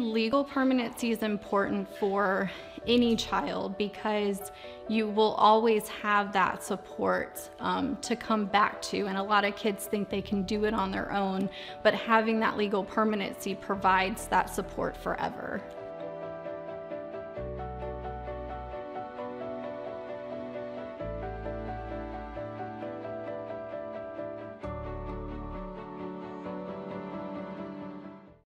Legal permanency is important for any child because you will always have that support um, to come back to. And a lot of kids think they can do it on their own, but having that legal permanency provides that support forever.